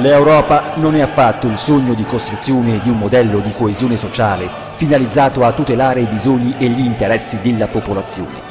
L'Europa non è affatto il sogno di costruzione di un modello di coesione sociale finalizzato a tutelare i bisogni e gli interessi della popolazione.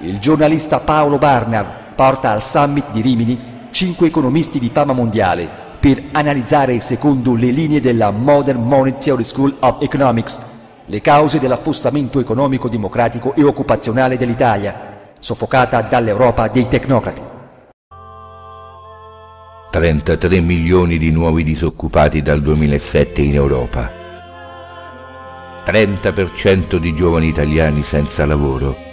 Il giornalista Paolo Barnard porta al summit di Rimini cinque economisti di fama mondiale per analizzare secondo le linee della Modern Monetary School of Economics le cause dell'affossamento economico, democratico e occupazionale dell'Italia, soffocata dall'Europa dei tecnocrati. 33 milioni di nuovi disoccupati dal 2007 in Europa. 30% di giovani italiani senza lavoro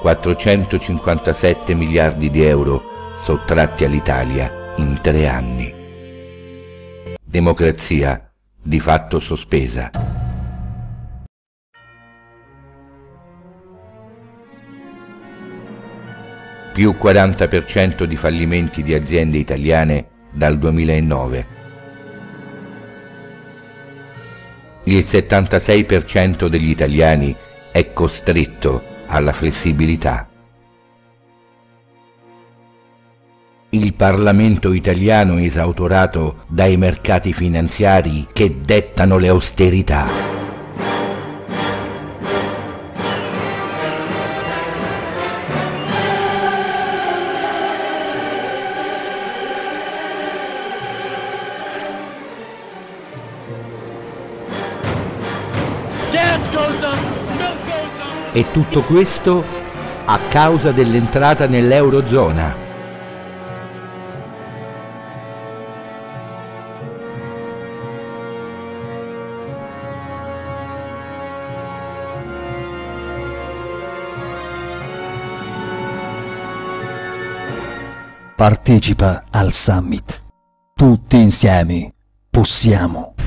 457 miliardi di euro sottratti all'Italia in tre anni. Democrazia di fatto sospesa. Più 40% di fallimenti di aziende italiane dal 2009. Il 76% degli italiani è costretto alla flessibilità. Il Parlamento italiano è esautorato dai mercati finanziari che dettano le austerità. E tutto questo a causa dell'entrata nell'Eurozona. Partecipa al summit. Tutti insieme possiamo.